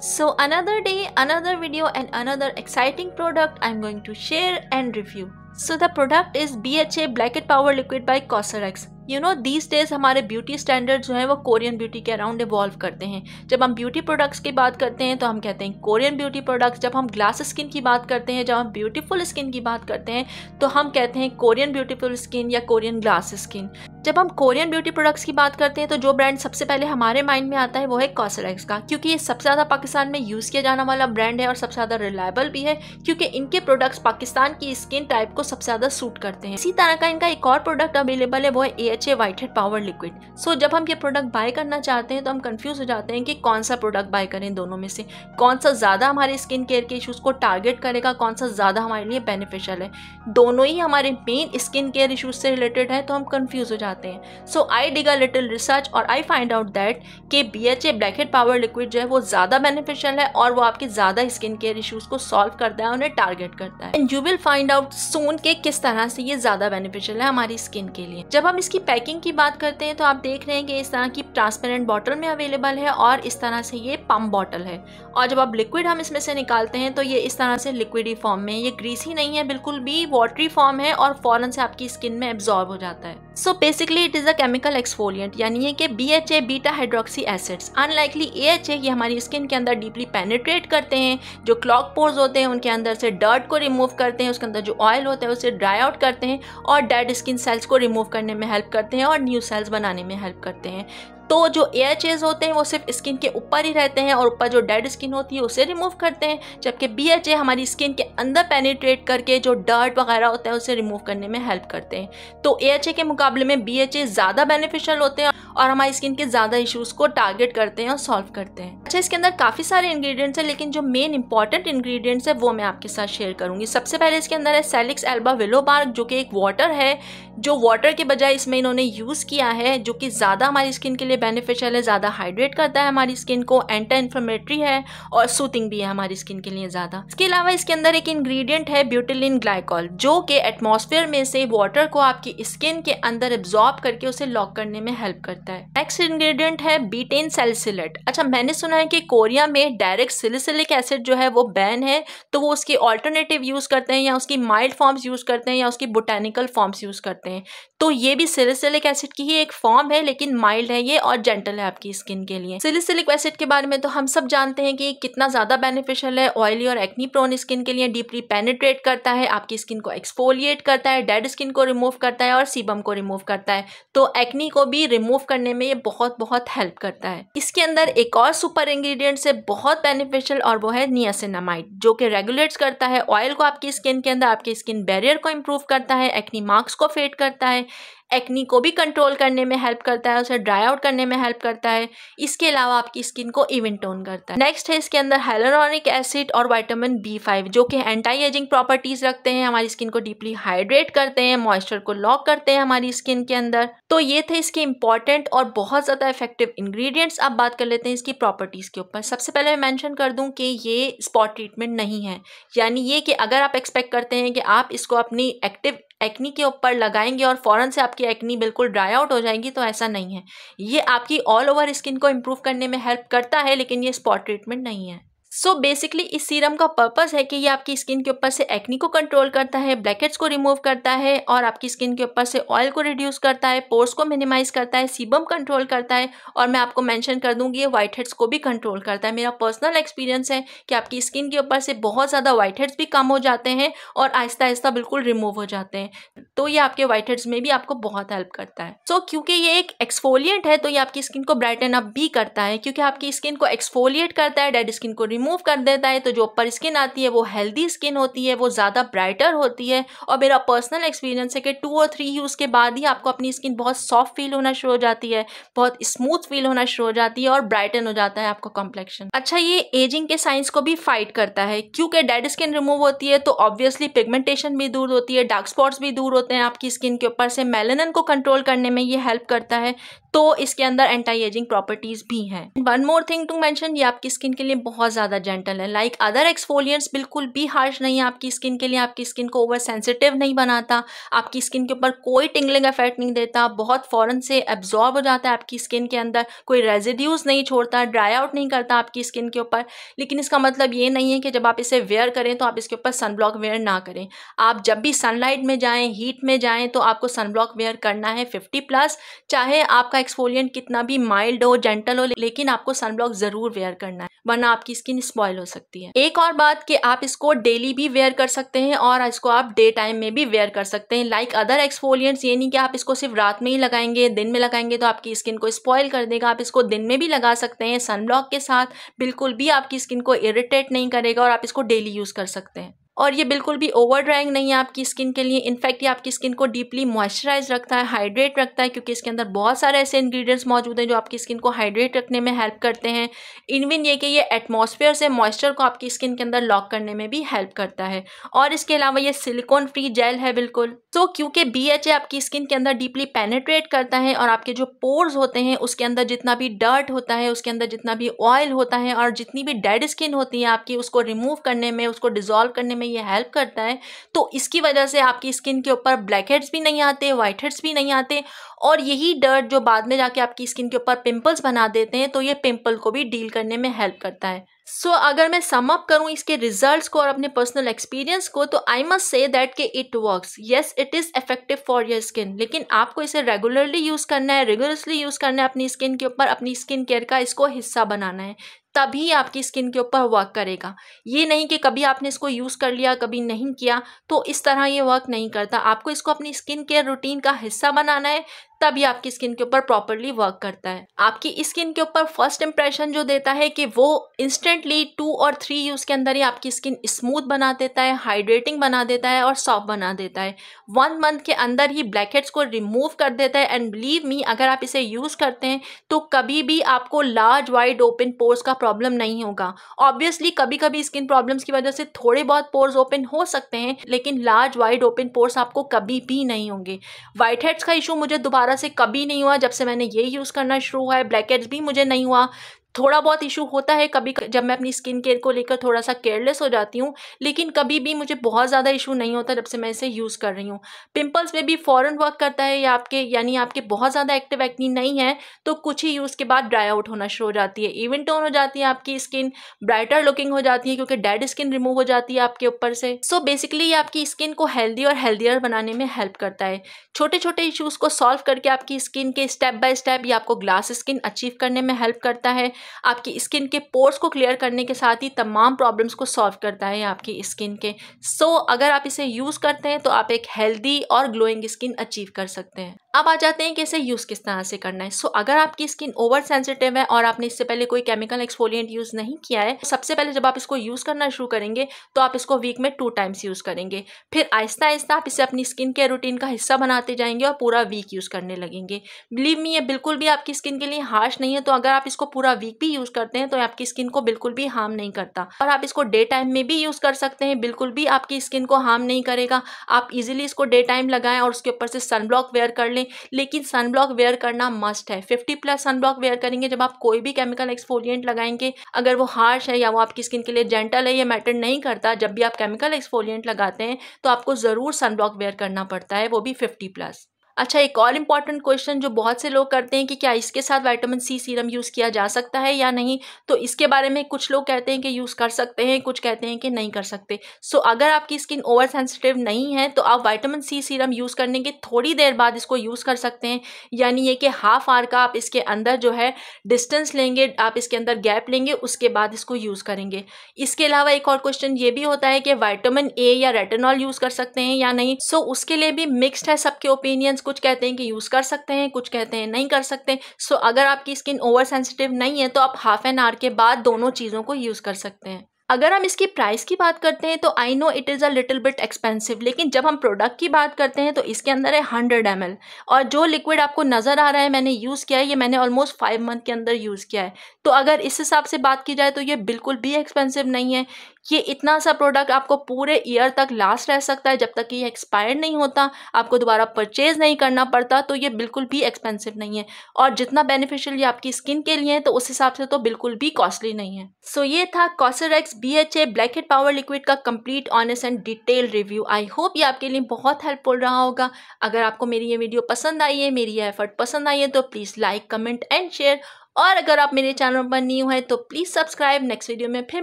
So another day, another video and another exciting product I'm going to share and review. So the product is BHA Blackhead Power Liquid by Cosrx. You know these days हमारे beauty standard जो है, वो Korean beauty के around evolve करते हैं। जब हम beauty products की बात करते हैं तो हम कहते हैं कोरियन ब्यूटी प्रोडक्ट्स जब हम ग्लास स्किन की बात करते हैं, जब हम ब्यूटीफुल स्किन की बात करते हैं तो हम कहते हैं कोरियन ब्यूटीफुल स्किन या कोरियन ग्लास स्किन जब हम कोरियन ब्यूटी प्रोडक्ट्स की बात करते हैं तो जो ब्रांड सबसे पहले हमारे माइंड में आता है, वो है कॉसरेक्स का। क्योंकि ये सबसे ज़्यादा पाकिस्तान में यूज़ किया जाने वाला ब्रांड है और सबसे ज़्यादा रिलायबल भी है, क्योंकि इनके प्रोडक्ट्स पाकिस्तान की स्किन टाइप को सबसे ज़्यादा सूट करते हैं। इसी तरह का इनका एक और प्रोडक्ट अवेलेबल है, वो है A H A white head power liquid so जब हम ये प्रोडक्ट बाय करना चाहते हैं तो हम कंफ्यूज हो जाते हैं कि कौन सा प्रोडक्ट बाय करें दोनों में से। कौन सा ज़्यादा हमारे स्किन केयर के इशूज़ को टारगेट करेगा, कौन सा ज़्यादा हमारे लिए बेनिफिशियल है। दोनों ही हमारे मेन स्किन केयर इशूज़ से रिलेटेड है तो हम कंफ्यूज हो जाते हैं। सो आई डिग अ लिटिल रिसर्च और आई फाइंड आउट दैट कि B H A black head power liquid जो है, वो ज़्यादा बेनिफिशियल है और वो आपके ज़्यादा स्किन केयर इशूज़ को सॉल्व करता है, उन्हें टारगेट करता है। And you will find out soon के किस तरह से ये ज़्यादा बेनिफिशियल है हमारी स्किन के लिए। जब हम इसकी पैकिंग की बात करते हैं तो आप देख रहे हैं कि इस तरह की ट्रांसपेरेंट बॉटल में अवेलेबल है और इस तरह से ये पम्प बॉटल है। और जब आप लिक्विड हम इसमें से निकालते हैं तो ये इस तरह से लिक्विडी फॉर्म में, ये ग्रीसी नहीं है, बिल्कुल भी वाटरी फॉर्म है और फ़ौरन से आपकी स्किन में एब्जॉर्ब हो जाता है। So basically it is a chemical exfoliant यानी है कि B H A beta hydroxy acids unlikely A H A ये हमारी स्किन के अंदर डीपली पेनिट्रेट करते हैं, जो क्लॉक पोर्स होते हैं, उनके अंदर से डर्ट को रिमूव करते हैं, उसके अंदर जो ऑयल होता है, उसे ड्राई आउट करते हैं और डेड स्किन सेल्स को रिमूव करने में हेल्प करते हैं और न्यू सेल्स बनाने में हेल्प करते हैं। तो जो चेज होते हैं, वो सिर्फ़ स्किन के ऊपर ही रहते हैं और ऊपर जो डेड स्किन होती है, उसे रिमूव करते हैं, जबकि बी एच ए हमारी स्किन के अंदर पेनीट्रेट करके जो डर्ट वगैरह होता है, उसे रिमूव करने में हेल्प करते हैं। तो ए एच ए के मुकाबले में बी एच ए ज़्यादा बेनिफिशियल होते हैं और हमारी स्किन के ज़्यादा इशूज़ को टारगेट करते हैं और सॉल्व करते हैं। अच्छा इसके अंदर काफ़ी सारे इंग्रेडिएंट्स हैं, लेकिन जो मेन इंपॉर्टेंट इंग्रेडिएंट्स है, वो मैं आपके साथ शेयर करूँगी। सबसे पहले इसके अंदर है सेलिक्स एल्बा विलो बार्ग जो कि एक वाटर है, जो वाटर के बजाय इसमें इन्होंने यूज़ किया है, जो कि ज़्यादा हमारी स्किन के लिए बेनिफिशियल है, ज़्यादा हाइड्रेट करता है हमारी स्किन को एंटी इन्फ्लेमेटरी है और सूथिंग भी है हमारी स्किन के लिए ज़्यादा। इसके अलावा इसके अंदर एक इंग्रेडिएंट है ब्यूटिलिन ग्लाइकॉल जो कि एटमॉस्फेयर में से वाटर को आपकी स्किन के अंदर एब्जॉर्ब करके उसे लॉक करने में हेल्प करता नेक्स्ट इंग्रेडिएंट है बीटेन सेल्सिलेट अच्छा मैंने सुना है कि कोरिया में डायरेक्ट सिलिसिलिक एसिड जो है वो बैन है तो वो उसकी ऑल्टरनेटिव यूज़ करते हैं या उसकी माइल्ड फॉर्म्स यूज़ करते हैं या उसकी बोटेनिकल फॉर्म्स यूज़ करते हैं। तो ये भी सिलिसिलिक एसिड की ही एक फॉर्म है, लेकिन माइल्ड है ये और जेंटल है आपकी स्किन के लिए। सिलिसिलिक एसिड के बारे में तो हम सब जानते हैं कि कितना ज़्यादा बेनिफिशियल है। ऑयली और एक्नी प्रोन स्किन के लिए डीपली पेनिट्रेट करता है, आपकी स्किन को एक्सफोलिएट करता है डेड स्किन को रिमूव करता है और सीबम को रिमूव करता है। तो एक्नी को भी रिमूव करने में ये बहुत बहुत हेल्प करता है। इसके अंदर एक और सुपर इंग्रेडिएंट से बहुत बेनिफिशियल और वो है नियासिनामाइड जो कि रेगुलेट्स करता है। ऑयल को आपकी स्किन के अंदर, आपकी स्किन बैरियर को इम्प्रूव करता है एक्नी मार्क्स को फेड करता है। एक्नी को भी कंट्रोल करने में हेल्प करता है, उसे ड्राई आउट करने में हेल्प करता है। इसके अलावा आपकी स्किन को इवन टोन करता है। नेक्स्ट है इसके अंदर हेलोरॉनिक एसिड और वाइटामिन बी फाइव जो कि एंटी एजिंग प्रॉपर्टीज़ रखते हैं। हमारी स्किन को डीपली हाइड्रेट करते हैं मॉइस्चर को लॉक करते हैं हमारी स्किन के अंदर। तो ये थे इसके इंपॉर्टेंट और बहुत ज़्यादा इफ़ेक्टिव इंग्रेडिएंट्स अब बात कर लेते हैं इसकी प्रॉपर्टीज़ के ऊपर। सबसे पहले मैं मैंशन कर दूँ कि ये स्पॉट ट्रीटमेंट नहीं है। यानी ये कि अगर आप एक्सपेक्ट करते हैं कि आप इसको अपनी एक्टिव एक्नी के ऊपर लगाएँगे और फ़ौरन से आपकी एक्नी बिल्कुल ड्राई आउट हो जाएगी तो ऐसा नहीं है। ये आपकी ऑल ओवर स्किन को इम्प्रूव करने में हेल्प करता है, लेकिन ये स्पॉट ट्रीटमेंट नहीं है। सो बेसिकली इस सीरम का पर्पस है कि ये आपकी स्किन के ऊपर से एक्नी को कंट्रोल करता है ब्लैकेट्स को रिमूव करता है और आपकी स्किन के ऊपर से ऑयल को रिड्यूस करता है पोर्स को मिनिमाइज करता है सीबम कंट्रोल करता है और मैं आपको मेंशन कर दूँगी ये वाइट हेड्स को भी कंट्रोल करता है। मेरा पर्सनल एक्सपीरियंस है कि आपकी स्किन के ऊपर से बहुत ज़्यादा वाइट हेड्स भी कम हो जाते हैं और आहिस्ता आहिस्ता बिल्कुल रिमूव हो जाते हैं। तो ये आपके वाइट हेड्स में भी आपको बहुत हेल्प करता है। सो so, क्योंकि ये एक एक्सफोलिएंट है तो ये आपकी स्किन को ब्राइटन अप भी करता है क्योंकि आपकी स्किन को एक्सफोलिएट करता है डेड स्किन को रिमूव कर देता है तो जो ऊपर स्किन आती है, वो हेल्दी स्किन होती है, वो ज़्यादा ब्राइटर होती है। और मेरा पर्सनल एक्सपीरियंस है कि टू और थ्री यूज़ के बाद ही आपको अपनी स्किन बहुत सॉफ्ट फील होना शुरू हो जाती है, बहुत स्मूथ फील होना शुरू हो जाती है और ब्राइटन हो जाता है आपका कॉम्प्लेक्शन अच्छा ये एजिंग के साइंस को भी फाइट करता है, क्योंकि डेड स्किन रिमूव होती है तो ऑब्वियसली पिगमेंटेशन भी दूर होती है डार्क स्पॉट्स भी दूर होते हैं आपकी स्किन के ऊपर से मेलेनन को कंट्रोल करने में ये हेल्प करता है। तो इसके अंदर एंटी एजिंग प्रॉपर्टीज़ भी हैं। One more thing to mention ये आपकी स्किन के लिए बहुत ज़्यादा जेंटल है। लाइक अदर एक्सफोलियंट्स बिल्कुल भी हार्श नहीं है आपकी स्किन के लिए। आपकी स्किन को ओवर सेंसिटिव नहीं बनाता। आपकी स्किन के ऊपर कोई टिंगलिंग इफ़ेक्ट नहीं देता। बहुत फ़ौरन से एब्जॉर्ब हो जाता है आपकी स्किन के अंदर। कोई रेजिड्यूज नहीं छोड़ता ड्राई आउट नहीं करता आपकी स्किन के ऊपर। लेकिन इसका मतलब ये नहीं है कि जब आप इसे वेयर करें तो आप इसके ऊपर सनब्लॉक वेयर ना करें। आप जब भी सनलाइट में जाएँ हीट में जाएँ तो आपको सनब्लॉक वेयर करना है फिफ्टी प्लस चाहे आपका एक्सफोलियंट कितना भी माइल्ड हो जेंटल हो, लेकिन आपको सनब्लॉक ज़रूर वेयर करना है, वरना आपकी स्किन स्पॉयल हो सकती है। एक और बात कि आप इसको डेली भी वेयर कर सकते हैं और इसको आप डे टाइम में भी वेयर कर सकते हैं। लाइक अदर एक्सफोलियंट्स ये नहीं कि आप इसको सिर्फ़ रात में ही लगाएँगे, दिन में लगाएँगे तो आपकी स्किन को स्पॉयल कर देगा, आप इसको दिन में भी लगा सकते हैं सनब्लॉक के साथ, बिल्कुल भी आपकी स्किन को इरिटेट नहीं करेगा और आप इसको डेली यूज़ कर सकते हैं। और ये बिल्कुल भी ओवर ड्राइंग नहीं है आपकी स्किन के लिए. इनफैक्ट ये आपकी स्किन को डीपली मॉइस्चराइज रखता है हाइड्रेट रखता है, क्योंकि इसके अंदर बहुत सारे ऐसे इंग्रेडिएंट्स मौजूद हैं जो आपकी स्किन को हाइड्रेट रखने में हेल्प करते हैं. इनविन ये कि ये एटमॉस्फेयर से मॉइस्चर को आपकी स्किन के अंदर लॉक करने में भी हेल्प करता है. और इसके अलावा ये सिलिकॉन फ्री जेल है बिल्कुल. तो क्योंकि बीएचए आपकी स्किन के अंदर डीपली पेनेट्रेट करता है और आपके जो पोर्स होते हैं, उसके अंदर जितना भी डर्ट होता है, उसके अंदर जितना भी ऑयल होता है और जितनी भी डेड स्किन होती है आपकी, उसको रिमूव करने में, उसको डिजोल्व करने में ये हेल्प करता है तो इसकी वजह से आपकी स्किन के ऊपर ब्लैक हेड्स भी नहीं आते वाइट हेड्स भी नहीं आते और यही डर्ट जो बाद में जाके आपकी स्किन के ऊपर पिंपल्स बना देते हैं तो ये पिंपल को भी डील करने में हेल्प करता है। सो so, अगर मैं सम अप करूँ इसके रिजल्ट्स को और अपने पर्सनल एक्सपीरियंस को तो आई मस्ट से दैट के it works yes it is effective for your skin लेकिन आपको इसे रेगुलरली यूज़ करना है रेगुलरसली यूज़ करना है अपनी स्किन के ऊपर अपनी स्किन केयर का इसको हिस्सा बनाना है। तभी आपकी स्किन के ऊपर वर्क करेगा। ये नहीं कि कभी आपने इसको यूज़ कर लिया, कभी नहीं किया तो इस तरह ये वर्क नहीं करता। आपको इसको अपनी स्किन केयर रूटीन का हिस्सा बनाना है तभी आपकी स्किन के ऊपर प्रॉपरली वर्क करता है। आपकी स्किन के ऊपर फ़र्स्ट इंप्रेशन जो देता है कि वो इंस्टेंटली टू और थ्री यूज़ के अंदर ही आपकी स्किन स्मूथ बना देता है हाइड्रेटिंग बना देता है और सॉफ्ट बना देता है। वन मंथ के अंदर ही ब्लैक हेड्स को रिमूव कर देता है एंड बिलीव मी अगर आप इसे यूज़ करते हैं तो कभी भी आपको लार्ज वाइड ओपन पोर्स का प्रॉब्लम नहीं होगा। ऑब्वियसली कभी कभी स्किन प्रॉब्लम्स की वजह से थोड़े बहुत पोर्स ओपन हो सकते हैं, लेकिन लार्ज वाइड ओपन पोर्स आपको कभी भी नहीं होंगे। वाइट हेड्स का इशू मुझे दोबारा से कभी नहीं हुआ जब से मैंने ये यूज़ करना शुरू हुआ है। ब्लैक हेड्स भी मुझे नहीं हुआ। थोड़ा बहुत इशू होता है, कभी जब मैं अपनी स्किन केयर को लेकर थोड़ा सा केयरलेस हो जाती हूँ, लेकिन कभी भी मुझे बहुत ज़्यादा इशू नहीं होता जब से मैं इसे यूज़ कर रही हूँ। पिंपल्स में भी फ़ौरन वर्क करता है या आपके, यानी आपके बहुत ज़्यादा एक्टिव एक्नी नहीं है तो कुछ ही यूज़ के बाद ड्राई आउट होना शुरू हो जाती है। इवन टोन हो जाती है आपकी स्किन ब्राइटर लुकिंग हो जाती है क्योंकि डेड स्किन रिमूव हो जाती है आपके ऊपर से। सो बेसिकली ये आपकी स्किन को हेल्दी और हेल्दियर बनाने में हेल्प करता है। छोटे छोटे इशूज़ को सॉल्व करके आपकी स्किन के स्टेप बाय स्टेप ये आपको ग्लास स्किन अचीव करने में हेल्प करता है। आपकी स्किन के पोर्स को क्लियर करने के साथ ही तमाम प्रॉब्लम्स को सॉल्व करता है आपकी स्किन के। सो so, अगर आप इसे यूज़ करते हैं तो आप एक हेल्दी और ग्लोइंग स्किन अचीव कर सकते हैं। अब आ जाते हैं कि इसे यूज़ किस तरह से करना है। सो so, अगर आपकी स्किन ओवर सेंसिटिव है और आपने इससे पहले कोई केमिकल एक्सफोलिएंट यूज़ नहीं किया है सबसे पहले जब आप इसको यूज़ करना शुरू करेंगे तो आप इसको वीक में टू टाइम्स यूज़ करेंगे। फिर आहिस्ता आहिस्ता आप इसे अपनी स्किन केयर रूटीन का हिस्सा बनाते जाएँगे और पूरा वीक यूज़ करने लगेंगे। बिलीव मी ये बिल्कुल भी आपकी स्किन के लिए हार्श नहीं है तो अगर आप इसको पूरा वीक भी यूज़ करते हैं तो आपकी स्किन को बिल्कुल भी हार्म नहीं करता। और आप इसको डे टाइम में भी यूज़ कर सकते हैं बिल्कुल भी आपकी स्किन को हार्म नहीं करेगा। आप इजीली इसको डे टाइम लगाएँ और उसके ऊपर से सनब्लॉक वेयर कर लें। लेकिन सनब्लॉक वेयर करना मस्ट है। फिफ्टी प्लस सनब्लॉक वेयर करेंगे जब आप कोई भी केमिकल एक्सफोलियंट लगाएँगे, अगर वो हार्श है या वो आपकी स्किन के लिए जेंटल है ये मैटर नहीं करता, जब भी आप केमिकल एक्सफोलियंट लगाते हैं तो आपको ज़रूर सनब्लॉक वेयर करना पड़ता है, वो भी फिफ्टी प्लस अच्छा एक और इंपॉर्टेंट क्वेश्चन जो बहुत से लोग करते हैं कि क्या इसके साथ वाइटामिन सी सीरम यूज़ किया जा सकता है या नहीं? तो इसके बारे में कुछ लोग कहते हैं कि यूज़ कर सकते हैं कुछ कहते हैं कि नहीं कर सकते। सो so, अगर आपकी स्किन ओवर सेंसिटिव नहीं है तो आप वाइटामिन सी सीरम यूज़ करने के थोड़ी देर बाद इसको यूज़ कर सकते हैं। यानी ये कि हाफ़ आवर का आप इसके अंदर जो है डिस्टेंस लेंगे आप इसके अंदर गैप लेंगे उसके बाद इसको यूज़ करेंगे। इसके अलावा एक और क्वेश्चन ये भी होता है कि वाइटामिन ए या रेटेनॉल यूज़ कर सकते हैं या नहीं? सो so, उसके लिए भी मिक्सड है सबके ओपिनियंस कुछ कहते हैं कि यूज़ कर सकते हैं, कुछ कहते हैं नहीं कर सकते। सो अगर आपकी स्किन ओवर सेंसिटिव नहीं है तो आप हाफ़ एन आवर के बाद दोनों चीज़ों को यूज़ कर सकते हैं। अगर हम इसकी प्राइस की बात करते हैं तो I know it is a little bit expensive लेकिन जब हम प्रोडक्ट की बात करते हैं तो इसके अंदर है हंड्रेड एम और जो लिक्विड आपको नज़र आ रहा है, मैंने यूज़ किया है, ये मैंने ऑलमोस्ट फाइव मंथ के अंदर यूज़ किया है। तो अगर इस हिसाब से बात की जाए तो ये बिल्कुल भी एक्सपेंसिव नहीं है। ये इतना सा प्रोडक्ट आपको पूरे ईयर तक लास्ट रह सकता है जब तक कि ये एक्सपायर नहीं होता आपको दोबारा परचेज नहीं करना पड़ता तो ये बिल्कुल भी एक्सपेंसिव नहीं है। और जितना बेनिफिशियल ये आपकी स्किन के लिए है तो उस हिसाब से तो बिल्कुल भी कॉस्टली नहीं है। सो so, ये था Cosrx B H A black head power liquid का complete honest and detail review I hope ये आपके लिए बहुत हेल्पफुल रहा होगा। अगर आपको मेरी ये वीडियो पसंद आई है मेरी ये एफर्ट पसंद आई है तो please like comment and share और अगर आप मेरे चैनल पर न्यू हैं तो प्लीज़ सब्सक्राइब। नेक्स्ट वीडियो में फिर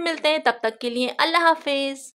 मिलते हैं। तब तक के लिए अल्लाह हाफिज़।